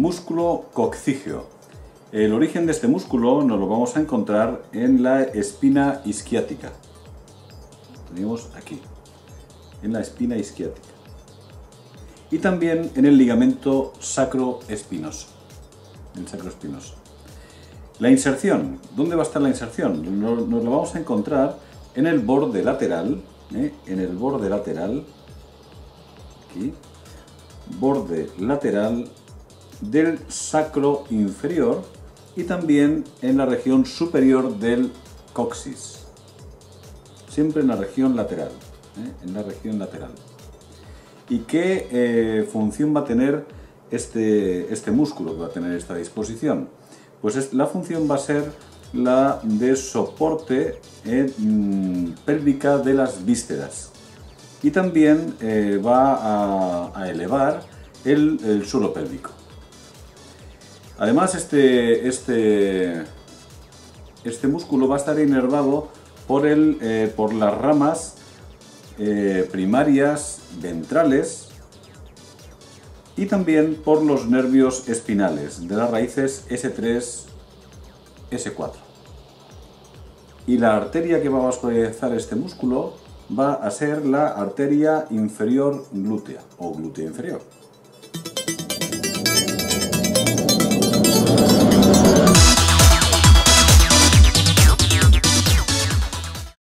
Músculo coccígeo. El origen de este músculo nos lo vamos a encontrar en la espina isquiática. Tenemos aquí, en la espina isquiática. Y también en el ligamento sacroespinoso. El sacroespinoso. La inserción. ¿Dónde va a estar la inserción? Nos, lo vamos a encontrar en el borde lateral. ¿eh? En el borde lateral. Aquí. Borde lateral del sacro inferior y también en la región superior del coxis. Siempre en la región lateral. ¿eh? En la región lateral. ¿Y qué eh, función va a tener este, este músculo que va a tener esta disposición? Pues la función va a ser la de soporte mm, pélvica de las vísceras. Y también eh, va a, elevar el suelo pélvico. Además, este, este, este músculo va a estar inervado por, el, eh, por las ramas eh, primarias ventrales y también por los nervios espinales de las raíces S3, S4. Y la arteria que va a vascularizar este músculo va a ser la arteria inferior glútea o glútea inferior.